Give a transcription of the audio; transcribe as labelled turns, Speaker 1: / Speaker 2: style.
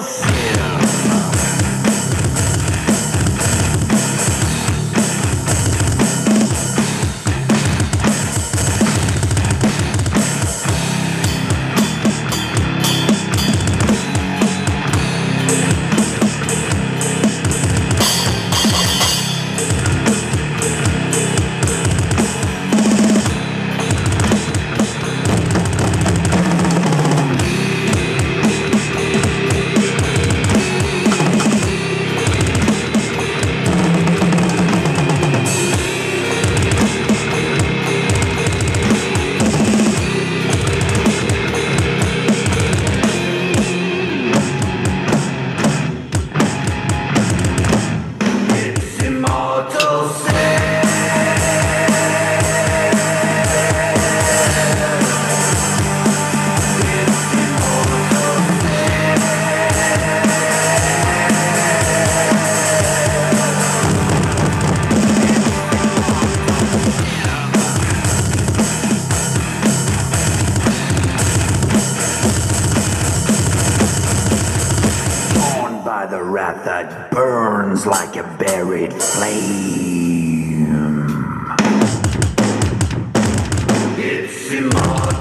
Speaker 1: sin. Wrath that burns like a buried flame. It's immortal.